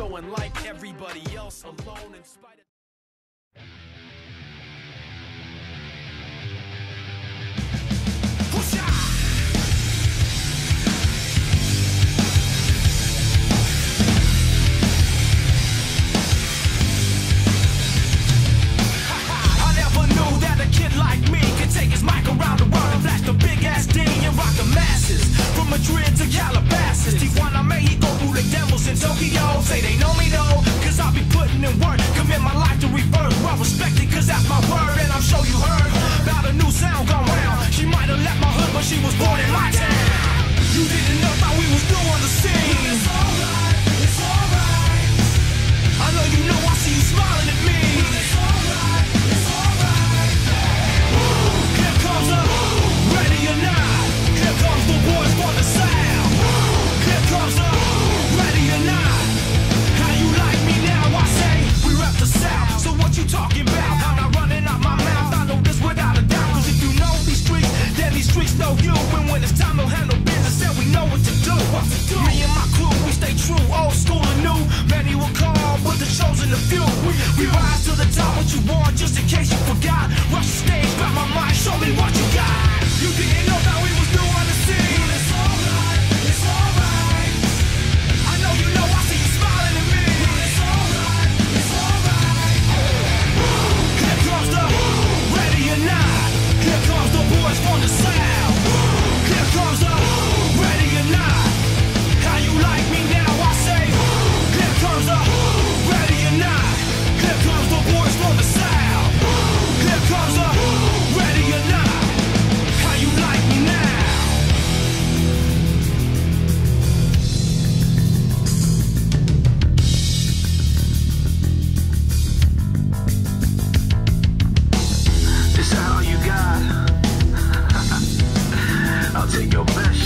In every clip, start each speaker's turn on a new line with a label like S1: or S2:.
S1: so unlike everybody else alone in spite of the devils in Tokyo say they know me though, cause I be putting in work. Commit my life to reverse. well respected, cause that's my word. And I'm sure you heard about a new sound gone round. She might have left my hood, but she was born in my town. You didn't know.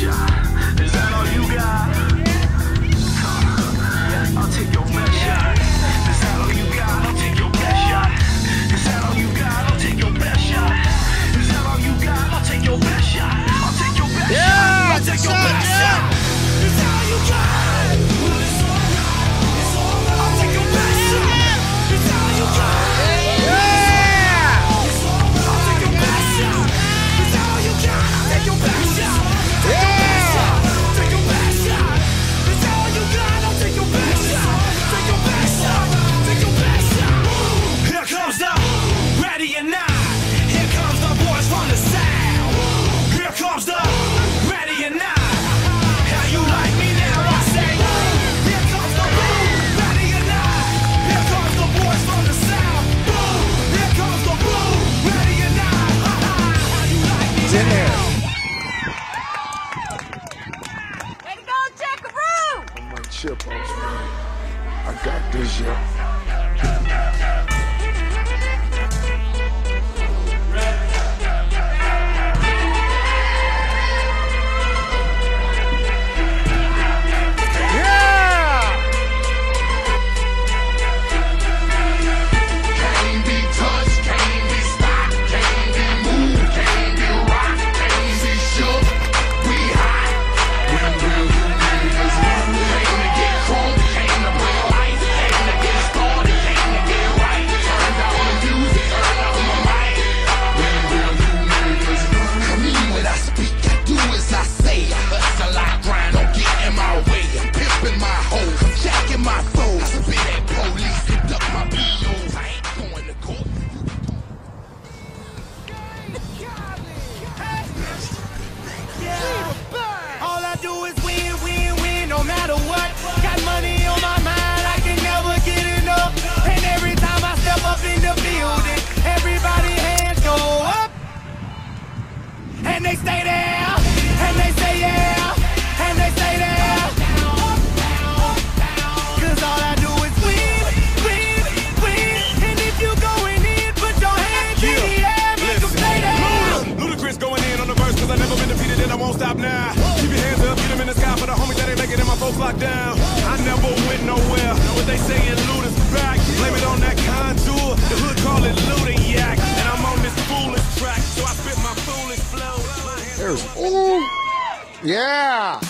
S1: shot.
S2: in there.
S3: don't stop now. Keep your hands up, get
S1: them in the sky for the homies that ain't making it, my
S4: folks locked down. I never went nowhere. Know what they saying, loot is back. Blame it on that contour. The hood call it looting yak. And I'm on this foolish track, so I spit my foolish flow.
S2: There's, ooh, yeah.